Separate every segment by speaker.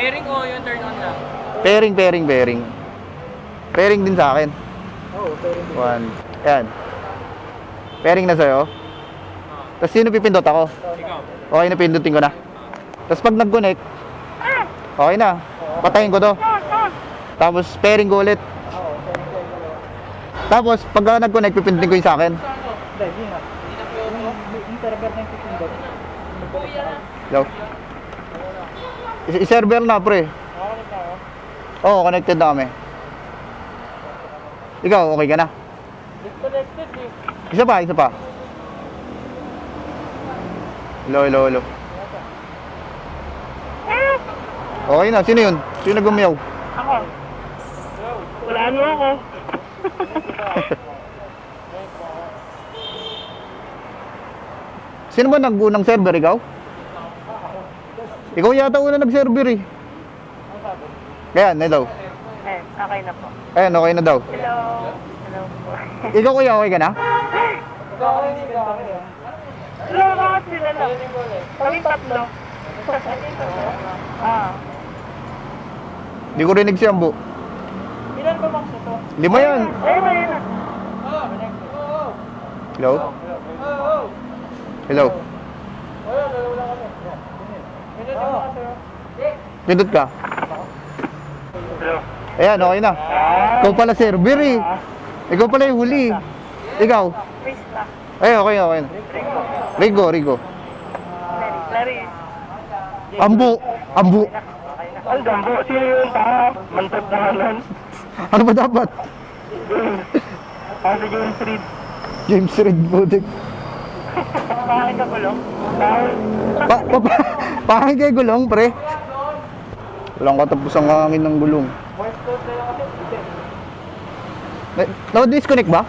Speaker 1: Pairing ko yung turn on lang.
Speaker 2: Pairing, pairing, pairing. Pairing din sa akin.
Speaker 3: Oo, pero hindi.
Speaker 2: One. Yan. Pairing na sa'yo. Tapos sino pipindot ako?
Speaker 1: Ikaw.
Speaker 2: Okay na pindutin ko na. Tapos pag nag-connect, okay na. Patayin ko to. Tapos pairing ko ulit. Tapos pag ah, nag-connect, pipindutin ko yung sa akin.
Speaker 3: Hindi, hindi na. Na na?
Speaker 2: I-server na pre. Oo, connected na kami. Ikaw, okay ka na?
Speaker 3: Disconnected eh.
Speaker 2: Isa pa, isa pa. Hello, hello, hello. Okay na, sino yun? Sino nagbumiyaw?
Speaker 3: Ako. Wala mo ako.
Speaker 2: Sino ba nag-unang server, ikaw? Ikaw yata una nag-server eh. Kaya, na daw.
Speaker 4: Eh, okay na po.
Speaker 2: Ayan, okay na daw.
Speaker 4: Hello. Hello po.
Speaker 2: Ikaw kuya, okay ka na?
Speaker 4: Hello, bakit sila lang? Kami tatlo. ah.
Speaker 2: Hindi ko rinig si Ambo.
Speaker 3: Ilan ba bang ito?
Speaker 2: Lima yan.
Speaker 4: Eh, may na.
Speaker 2: Hello? Hello? Pindot ka? Ayan, okay na. Ikaw pala server eh. Ikaw pala yung huli. Ikaw?
Speaker 4: Krista.
Speaker 2: Ay, okay, okay na. Rigo, Rigo.
Speaker 4: Larry.
Speaker 2: Ambo, Ambo.
Speaker 3: Ang dambo, sino yung tanga? Mantap na kanan.
Speaker 2: Ano ba dapat?
Speaker 3: Kasi yung street.
Speaker 2: James Reed Budik.
Speaker 3: Bakit ka? Dahil,
Speaker 2: Pa, pa, pa, pahay kay gulong, pre. Walang katapos ang hangin ng gulong.
Speaker 3: Na-
Speaker 2: Na-disconnect ba?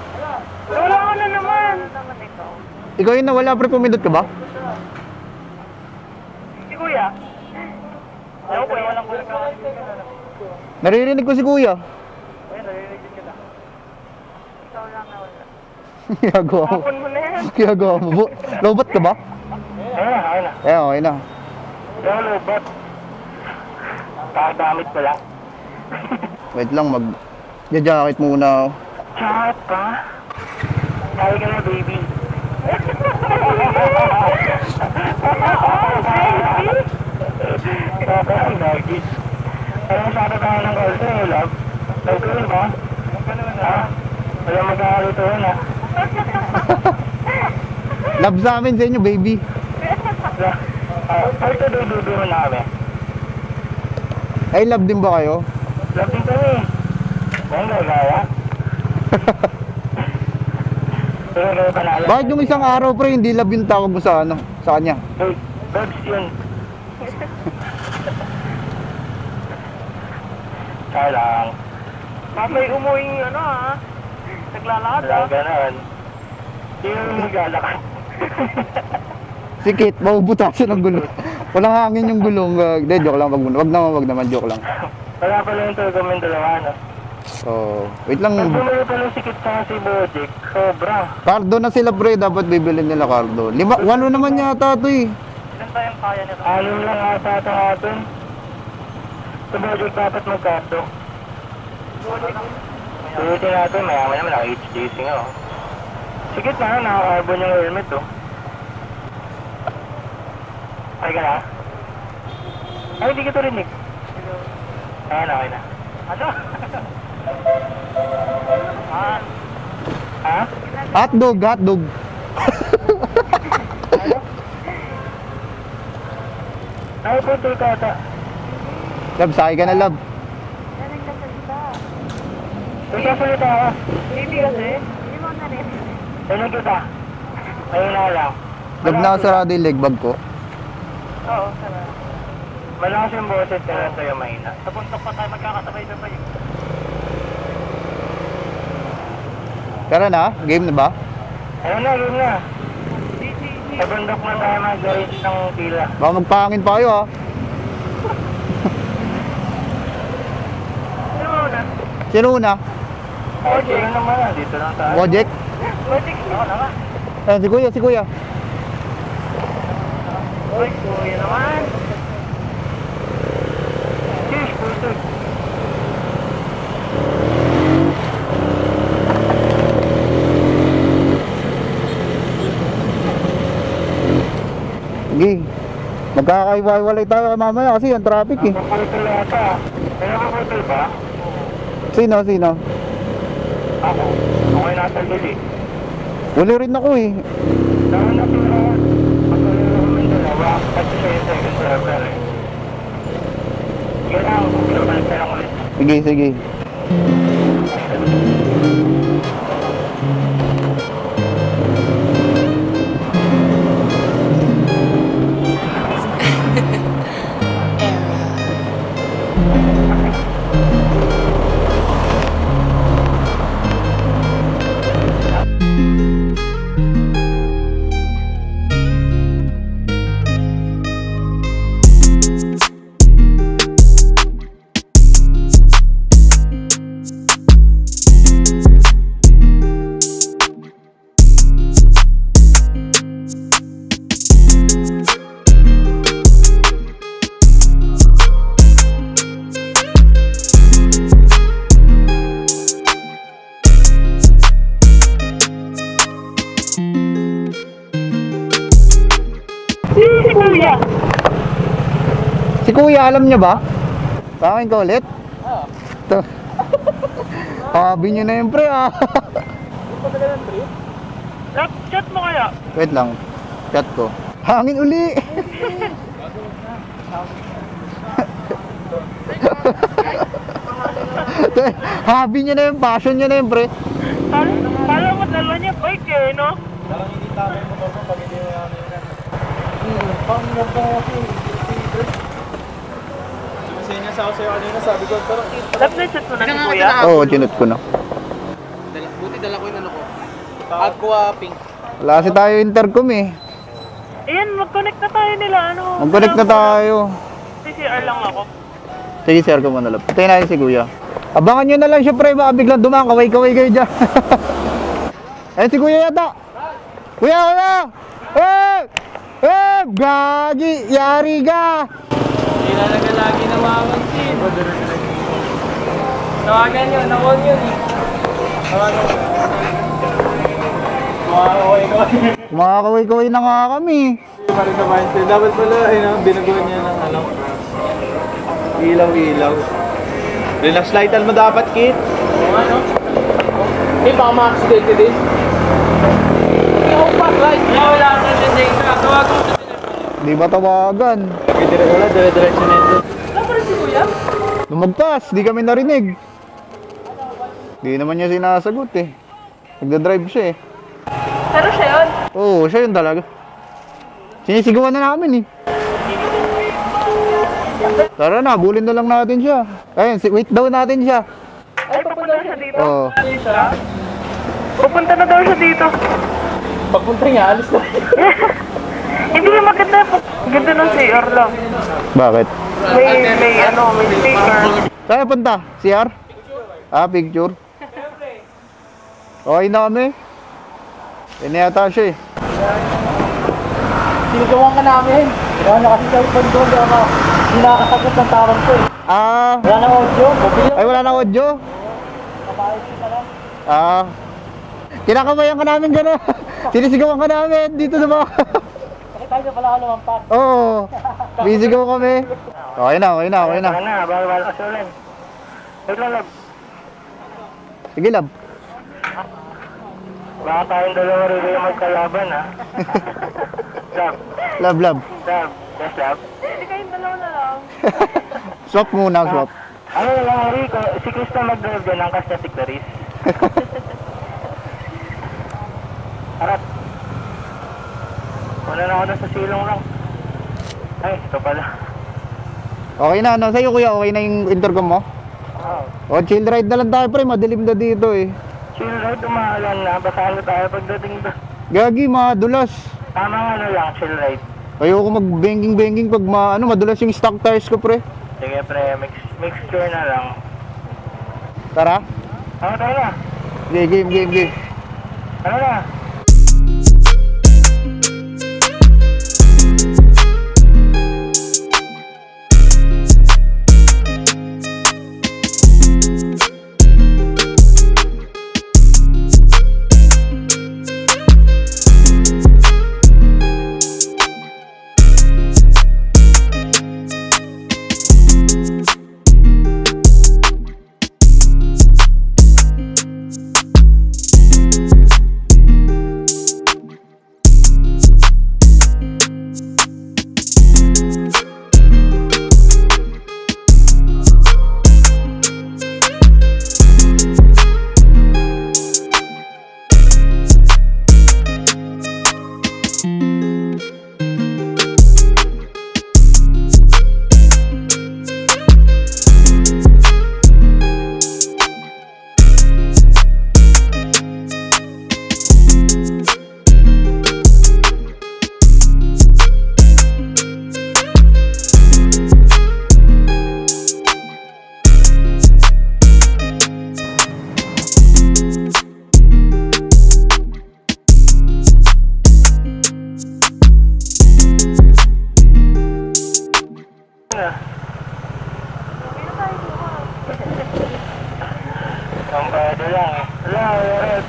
Speaker 4: Wala ko na naman. Ikaw.
Speaker 2: Yung nawala, pre, pumindot ka ba?
Speaker 4: Si Kuya.
Speaker 3: Ayaw ko, walang kulang ka.
Speaker 2: Naririnig ko si kuya.
Speaker 3: Ayun, narinig din kita.
Speaker 4: Ikaw lang na wala.
Speaker 2: Ginagawa mo.
Speaker 4: Hapon mo na yan.
Speaker 2: Ginagawa mo. Lobot ka ba?
Speaker 3: Na, ayun na.
Speaker 2: Eh, okay na.
Speaker 3: Yung lobot. Kakadamit ko lang.
Speaker 2: Wait lang, mag... jacket muna ako.
Speaker 3: Chat pa? Sabi ka na, baby. Baby? Ano masyado tayo ng call sa'yo, love? Love ba? Ha? Wala na.
Speaker 2: Love sa amin sa inyo, baby.
Speaker 3: Ah, Ay, ito dududo na kami.
Speaker 2: Ay, love din ba kayo?
Speaker 3: Love din kami. Kayo panalo.
Speaker 2: Bakit yung isang araw, pre, hindi love yung tawag mo sa ano, sa kanya?
Speaker 3: Dogs yun. Kaya lang.
Speaker 4: May umuwing ano ha. Naglalakad
Speaker 3: Wala
Speaker 4: ah.
Speaker 3: Sino yung naglalakad?
Speaker 2: Si Kate, mabubutasan ng gulong. Walang hangin yung gulong. Hindi, joke lang. Wag, wag naman, wag naman, joke lang.
Speaker 3: Wala pala yung kami dalawa, no?
Speaker 2: So, wait lang.
Speaker 3: Pag bumili pala si Kit sa si Bojic, sobra.
Speaker 2: Cardo na sila, pre. Dapat bibili nila cardo. Lima, walo naman yata to eh.
Speaker 4: Ilan ba yung kaya nito?
Speaker 3: Anim lang ata ito natin. Sa Bojic dapat magkato. Sulitin natin, mayaman naman ang HDC nga, oh. Sige na, naka-carbon yung helmet, oh. Ay ka na? Ay, hindi ka to rinig. Ayan, okay na. Ano? ah. Ha?
Speaker 2: Hotdog, hotdog.
Speaker 3: Ay, putol ka ata.
Speaker 2: Love, sakay ka na, love.
Speaker 4: Yan ang kasalita.
Speaker 3: Nagsasalita ka.
Speaker 4: Hindi kasi. Hindi mo na rin.
Speaker 3: Rinig kita. Ayun na lang.
Speaker 2: Love, nakasarado yung leg bag ko.
Speaker 4: Oo, sarap.
Speaker 3: Malakas yung boses ka lang sa'yo, mahina.
Speaker 4: Sa bundok pa tayo magkakatabay-sabay.
Speaker 2: Tara na, game na ba?
Speaker 3: Ayun na, yun na. Sa bundok na tayo mag-reach ng tila.
Speaker 2: Baka magpangin pa kayo ah.
Speaker 4: Ano mo na?
Speaker 2: Sino una?
Speaker 3: Yun naman na. Dito lang tayo.
Speaker 2: Project? Eh, si Kuya, si Kuya.
Speaker 4: Uy, Kuya naman. Cheers, Kuya. Sige.
Speaker 2: Magkakaiwalay tayo mamaya kasi ang traffic eh.
Speaker 3: Nakakultul ata. May nakakultul ba?
Speaker 2: Sino, sino?
Speaker 3: Ako. Okay natin dali.
Speaker 2: Uli rin ako eh.
Speaker 3: Saan na pira? Pagkali na kami dalawa. Kasi siya yung second driver eh. Sige.
Speaker 2: Sige,
Speaker 4: Sino si Kuya?
Speaker 2: Si kuya, alam niya ba? Sa akin ka ulit? Oo. Habi niyo na yung pre ah.
Speaker 4: Chat, chat mo kaya?
Speaker 2: Wait lang. Chat ko. Hangin uli. Habi niya na yung passion niya na yung pre.
Speaker 4: Kala, mo dalawa niya bike eh, no?
Speaker 1: Ako sa'yo kanina, sabi ko, pero
Speaker 4: Love na chat mo na si Kuya?
Speaker 2: Oo, oh, chinut ko na.
Speaker 1: dala, buti dala ko yung ano ko. Aqua pink.
Speaker 2: Wala kasi tayo intercom eh.
Speaker 4: Ayan, mag-connect na tayo nila, ano?
Speaker 2: Mag-connect na tayo.
Speaker 4: CCR lang ako.
Speaker 2: Sige, share ko muna lang. Patayin natin si kuya. Abangan nyo na lang siya pre, baka biglang dumaan, kaway-kaway kayo dyan. eh, si kuya yata. Kuya, kuya! Eh! Eh! Gagi! Yari ka!
Speaker 1: Hindi na lang lagi namamansin. Tawagan yun, nakon yun eh. Tawagan yun. Makakaway ko.
Speaker 2: Mga kaway-kaway na nga kami.
Speaker 1: Hindi pa rin sa mindset. Dapat pala, ay na, binaguan niya ng ano. Ilaw-ilaw. Relax lightan mo dapat, Kit. Oo ano? Hindi, baka ma-accidente din. Hindi ako pa, right? Wala ka na din Tawagan
Speaker 2: Di ba tawagan?
Speaker 1: Wala, dire-diretso na ito.
Speaker 2: Lumagpas, di kami narinig. Di naman niya sinasagot eh. Nagda-drive siya eh.
Speaker 4: Pero siya yun.
Speaker 2: Oo, siya yun talaga. Sinisigawan na namin eh. Tara na, bulin na lang natin siya. Ayun, si- wait daw natin siya.
Speaker 4: Ay, pupunta na siya dito.
Speaker 2: Oo.
Speaker 4: Pupunta na daw siya dito.
Speaker 1: Pagpunta niya, alis na.
Speaker 4: Hindi yung maganda. Ganda ng CR lang.
Speaker 2: Bakit?
Speaker 4: May, may ano, may speaker.
Speaker 2: Saan punta? CR? Ah, picture. Okay na kami. Yan yata siya eh.
Speaker 1: Sinugawan ka namin. Kaya na kasi sa upad doon, di ako. Hindi nakakasagot ng tawag ko eh.
Speaker 2: Ah,
Speaker 1: Wala nang audio. Bumili
Speaker 2: ay wala na audio. Ah. Kinakabayan ka namin gano'n. Sinisigawan ka namin dito sa mga...
Speaker 1: Tayo na pala ako lumampas.
Speaker 2: Oo. Bisigaw kami. Okay na, okay na, okay na.
Speaker 3: Tara na, bawal kasi ulit. Wait lang, love.
Speaker 2: Sige, lab.
Speaker 3: Baka tayong dalawa rin yung magkalaban, ha? Love,
Speaker 2: Lab, lab.
Speaker 3: love, yes, love.
Speaker 4: Hindi kayong dalawa na lang.
Speaker 2: Swap muna, swap.
Speaker 3: Ano na lang, Rico, si Krista mag-drive din ang kasi si Clarice. Harap. Wala na ako doon sa silong lang. Ay, ito pala.
Speaker 2: Okay na, ano? Sa'yo, kuya, okay na yung intercom mo?
Speaker 3: Oh.
Speaker 2: O, chill ride na lang tayo, pre. Madilim na dito eh.
Speaker 3: Chill ride, umahalan na. Basahan na tayo pagdating doon.
Speaker 2: Gagi, madulas.
Speaker 3: Tama nga na lang, chill ride.
Speaker 2: Ayoko mag-banging-banging pag ma, ano, madulas yung stock tires ko, pre.
Speaker 3: Sige, pre, mix, mixture na lang.
Speaker 2: Tara.
Speaker 3: Ano tayo na?
Speaker 2: Sige, game, game, game.
Speaker 3: Ano na?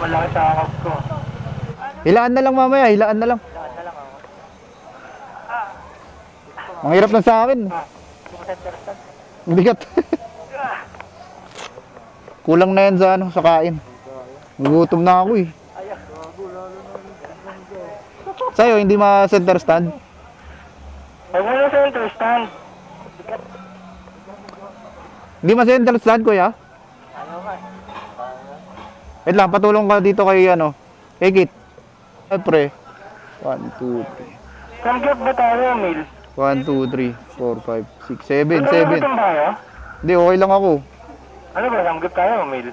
Speaker 3: Malaki sa akap ko.
Speaker 2: Hilaan na lang mamaya, hilaan na lang. Ang hirap na sa akin. Ang bigat. Kulang na yan sa ano, sa kain. Gugutom na ako eh. Sa'yo, hindi ma-center stand?
Speaker 3: Huwag mo na sa understand.
Speaker 2: Hindi ma-center stand, kuya? Wait lang, patulong ka dito kay ano, kay Kit. Siyempre. 1, 2, 3.
Speaker 3: Samgyup ba tayo, Mil?
Speaker 2: 1, 2, 3, 4, 5, 6, 7,
Speaker 3: Ano
Speaker 2: 7.
Speaker 3: gutom tayo?
Speaker 2: Hindi, okay lang ako.
Speaker 3: Ano ba, samgyup tayo, Mil?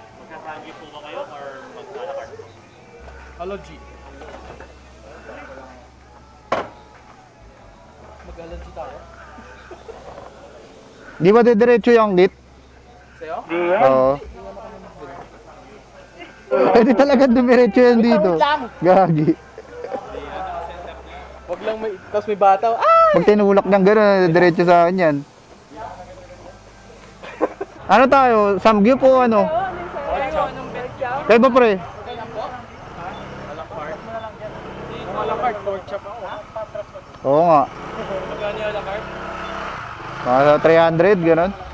Speaker 1: Hello, G. Mag-allergy tayo.
Speaker 2: Di ba didiretso yung Kit?
Speaker 1: Sa'yo?
Speaker 3: Di yan.
Speaker 2: Oo. Pwede talaga dumiretso yan dito. Gagi.
Speaker 1: Wag lang may... Tapos may bataw. Ah!
Speaker 2: Pag tinulak niyang gano'n, diretso sa akin yan. Ano tayo? Samgyup o ano? Kayo ba pre? Oo nga. Mga 300, gano'n.